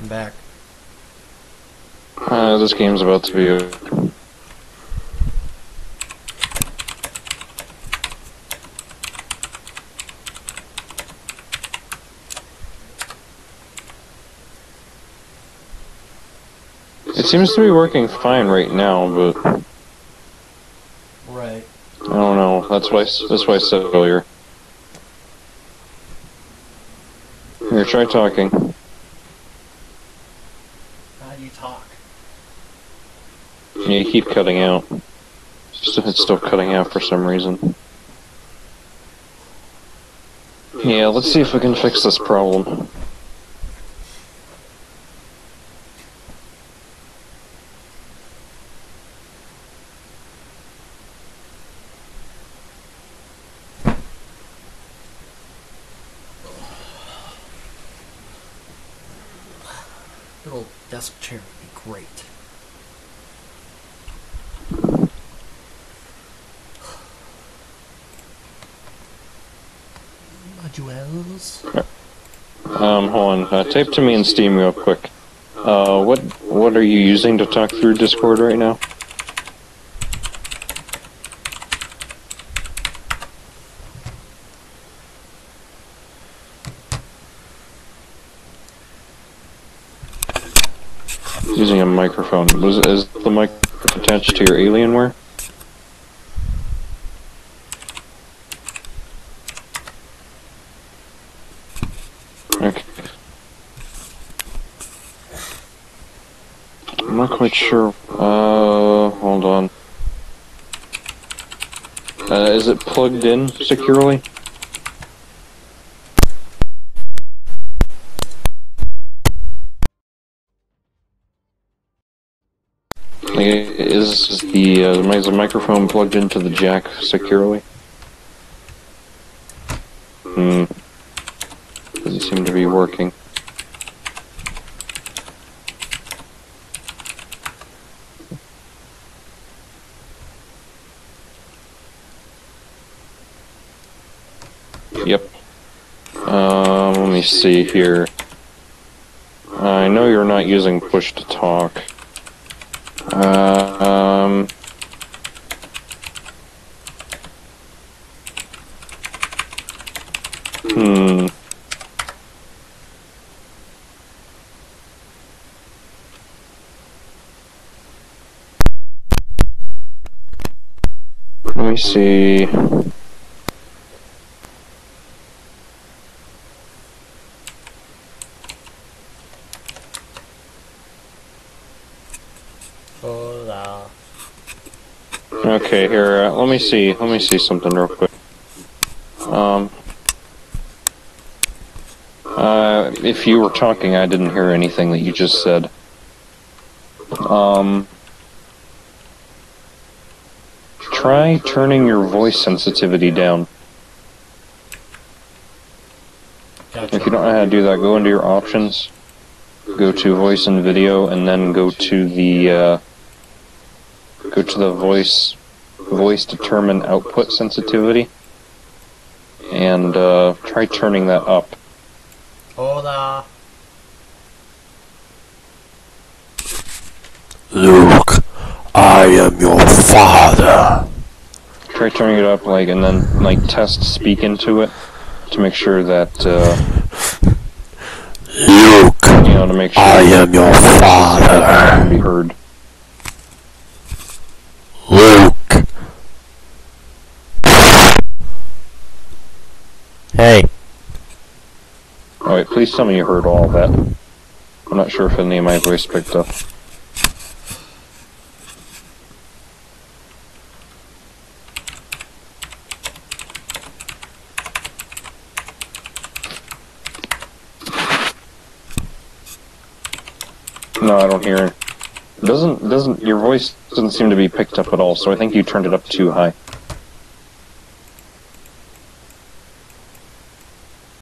I'm back. Uh, this game's about to be over. It seems to be working fine right now, but Right. I don't know. That's why that's why I said earlier. Here, try talking. You talk? You keep cutting out. It's still cutting out for some reason. Yeah, let's see if we can fix this problem. Desk chair would be great. Modules. Um, hold on. Uh, type to me in Steam real quick. Uh, what what are you using to talk through Discord right now? Using a microphone. Was is the mic attached to your Alienware? Okay. I'm not quite sure. Uh, hold on. Uh, is it plugged in securely? Is the uh, is the microphone plugged into the jack securely? Hmm. Doesn't seem to be working. Yep. Um, let me see here. I know you're not using push to talk. Um. Hmm. Let me see. Okay, here. Uh, let me see. Let me see something real quick. Um. Uh, if you were talking, I didn't hear anything that you just said. Um. Try turning your voice sensitivity down. Gotcha. If you don't know how to do that, go into your options, go to voice and video, and then go to the uh, go to the voice voice determine output sensitivity, and uh, try turning that up. Hola. Luke, I am your father. Try turning it up, like, and then like test speak into it to make sure that uh, Luke, you know to make sure I am your that father. can be heard. Luke. Hey. Alright, please tell me you heard all that. I'm not sure if any of my voice picked up. No, I don't hear it. Doesn't doesn't your voice doesn't seem to be picked up at all, so I think you turned it up too high.